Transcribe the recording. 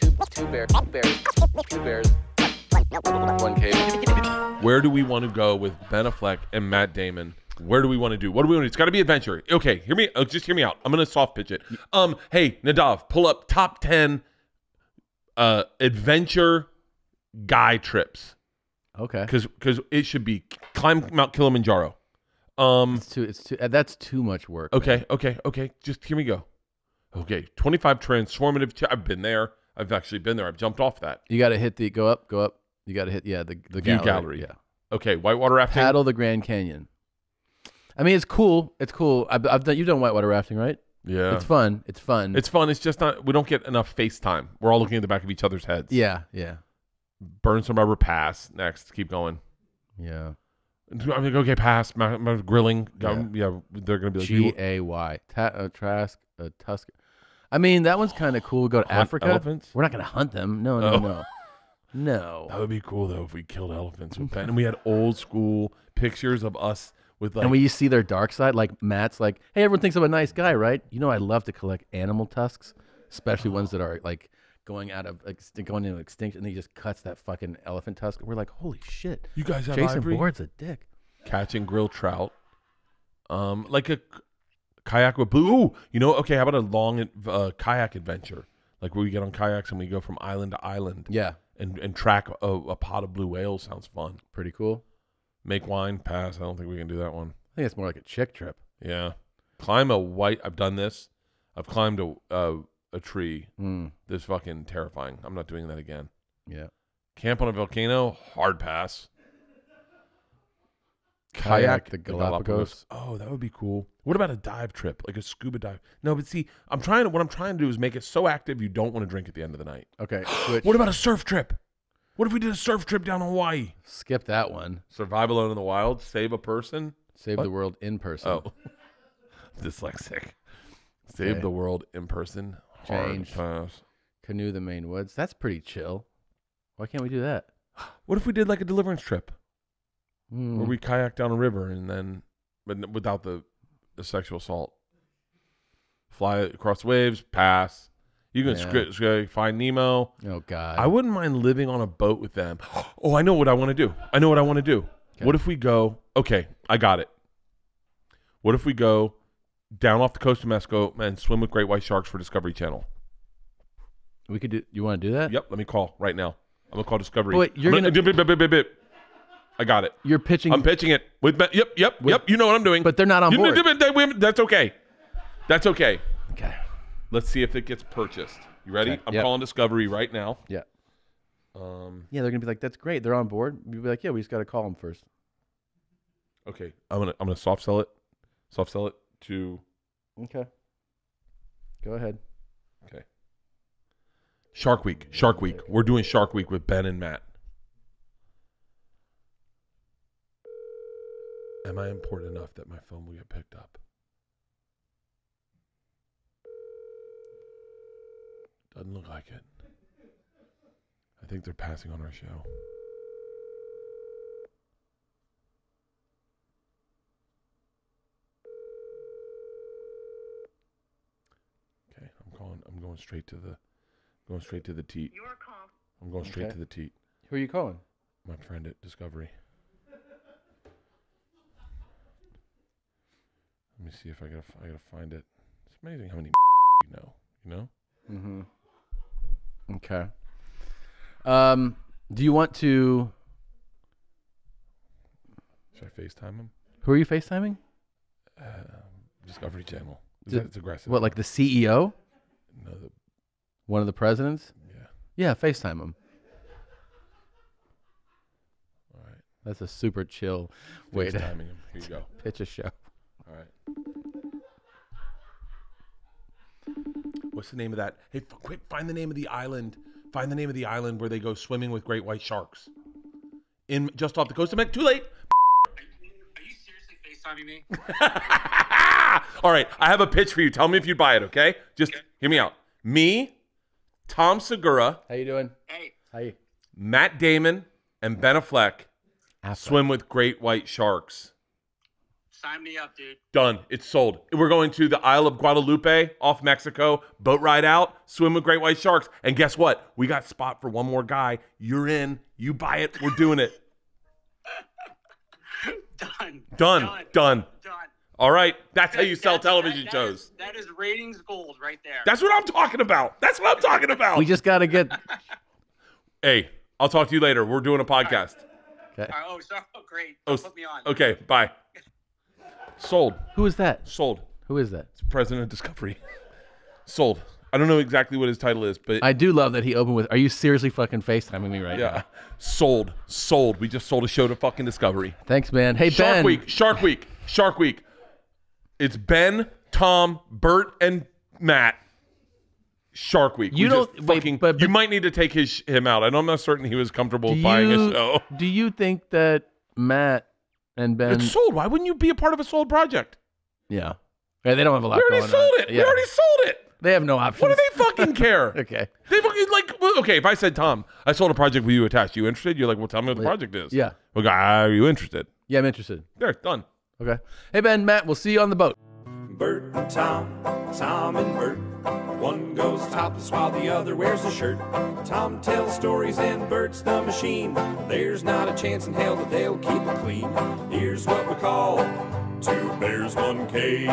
two, two bears, two bears, two bears, one cave. Where do we want to go with Ben Affleck and Matt Damon? Where do we want to do? What do we want to do? It's got to be adventure. Okay, hear me. uh, Just hear me out. I'm gonna soft pitch it. Um, hey Nadav, pull up top ten uh adventure guy trips Okay. because because it should be climb Mount Kilimanjaro. Um, It's too. It's too. uh, That's too much work. okay, okay, okay. Just hear me go. Okay, 25 transformative. I've been there. I've actually been there. I've jumped off that. You got to hit the. Go up. Go up. You got to hit. Yeah. The the View gallery. gallery. Yeah. Okay, whitewater rafting. Paddle the Grand Canyon. I mean, it's cool. It's cool. I've, I've done. You've done whitewater rafting, right? Yeah, It's fun. It's fun. It's fun. It's just not. We don't get enough FaceTime. We're all looking at the back of each other's heads. yeah. Yeah. Burn some rubber. Pass. Next. Keep going. Yeah. I mean, okay, pass. My, my grilling. Um, yeah. they're gonna be like, G A Y. Ta- uh, Trask. Uh, Tusk. I mean, that one's kind of cool. Go to hunt Africa. Elephants. We're not gonna hunt them. No. No. Oh. No. No. That would be cool though if we killed elephants with. And we had old school pictures of us with like. and when you see their dark side, like Matt's like, hey, everyone thinks I'm a nice guy, right? You know, I love to collect animal tusks, especially ones that are like going out of going into extinction. And he just cuts that fucking elephant tusk. We're like, holy shit. you guys have Jason ivory? Bourne's a dick. catch and grill trout. Um, like a kayak with blue. Ooh, you know, okay. How about a long uh, kayak adventure, like where we get on kayaks and we go from island to island Yeah, and and track a, a pot of blue whales. Sounds fun. pretty cool. Make wine. Pass. I don't think we can do that one. I think it's more like a chick trip. Yeah. Climb a white. I've done this. I've climbed a uh, a tree. Mm, This fucking terrifying. I'm not doing that again. yeah. Camp on a volcano. Hard pass. Kayak the Galapagos. Oh, that would be cool. What about a dive trip, like a scuba dive? No, but see, I'm trying to. What I'm trying to do is make it so active you don't want to drink at the end of the night. Okay, switch. What about a surf trip? What if we did a surf trip down Hawaii? Skip that one. Survive alone in the wild, save a person. Save What? the world in person. Oh, dyslexic. Save Okay. the world in person. Hard Change. pass. Canoe the Maine woods. That's pretty chill. Why can't we do that? What if we did like a deliverance trip Mm. where we kayak down a river and then, but without the, the sexual assault? Fly across waves, pass. You can Yeah. find Nemo. oh God. I wouldn't mind living on a boat with them. Oh, I know what I want to do. I know what I want to do. Okay. What if we go? Okay, I got it. What if we go down off the coast of Mexico and swim with great white sharks for Discovery Channel? we could do. You want to do that? Yep, let me call right now. I'm gonna call Discovery. Wait, you're I'm gonna- bip. I got it. You're pitching, I'm pitching it with. Yep, yep, With- yep. You know what I'm doing. but they're not on You- board. That's okay. That's okay. Okay. Let's see if it gets purchased. You ready? Okay, I'm yep. calling Discovery right now. Yeah. Um, Yeah, they're gonna be like, "That's great. They're on board." You'll be like, "Yeah, we just got to call them first. okay, I'm gonna I'm gonna soft sell it. Soft sell it to Okay. Go ahead. Okay. Shark Week. Shark Week. We're doing Shark Week with Ben and Matt. Am I important enough that my phone will get picked up? Doesn't look like it. I think they're passing on our show. Okay, I'm calling. I'm going straight to the, going straight to the teat. Your call. I'm going straight Okay. to the teat. Who are you calling? My friend at Discovery. Me see if I gotta I gotta find it. It's amazing how many you know. You know. Mm-hmm. Okay. Um, do you want to? Should I FaceTime him? Who are you FaceTiming? Um, Discovery Channel. That, it's aggressive. What, like the CEO? No, the, One of the presidents? yeah. Yeah, FaceTime him. All right. That's a super chill way to him. Here you go. pitch a show. All right. What's the name of that? Hey, f- quick! Find the name of the island. Find the name of the island where they go swimming with great white sharks. In just off the coast of Mexico. Too late. Are you seriously FaceTiming me? All right, I have a pitch for you. Tell me if you'd buy it, okay? Just hear me out. Me, Tom Segura, How you doing? Hey, How you? Matt Damon, and Ben Affleck Affleck. swim with great white sharks. Sign me up, dude. Done. It's sold. We're going to the Isle of Guadalupe off Mexico. Boat ride out. Swim with great white sharks. And guess what? We got spot for one more guy. You're in. You buy it. We're doing it. Done. Done. Done. Done. Done. All right. That's how you sell That's- television that- that shows. is- that is ratings gold right there. That's what I'm talking about. That's what I'm talking about. We just got to get. hey, I'll talk to you later. We're doing a podcast. Okay. All right, oh, sorry. Oh, great. Oh, Don't put me on. Okay. Bye. Sold. Who is that? Sold. Who is that? It's president of Discovery. Sold. I don't know exactly what his title is, but I do love that he opened with. Are you seriously fucking FaceTiming me right yeah, now? Yeah, sold. Sold. We just sold a show to fucking Discovery. Thanks, man. Hey, Shark Ben. Week. Shark Week. Shark Week. It's Ben, Tom, Bert, and Matt. Shark Week. You We don't- wait, fucking. but- you might need to take his him out. I'm not certain he was comfortable buying you, a show. do you think that Matt and Ben? It's sold. Why wouldn't you be a part of a sold project? yeah. Yeah, they don't have a lot We already going sold on. it. Yeah. We already sold it. They have no options. What do they fucking care? okay. They fucking like well, okay. If I said Tom, I sold a project with you attached. You interested? You're like, well, tell me what the project is. Yeah. Well, guy, ah, are you interested? Yeah, I'm interested. There, done. Okay. Hey, Ben, Matt, we'll see you on the boat. Bert and Tom, Tom and Bert. One goes topless while the other wears a shirt. Tom tells stories and Bert's the machine. There's not a chance in hell that they'll keep it clean. Here's what we call two bears, one cave.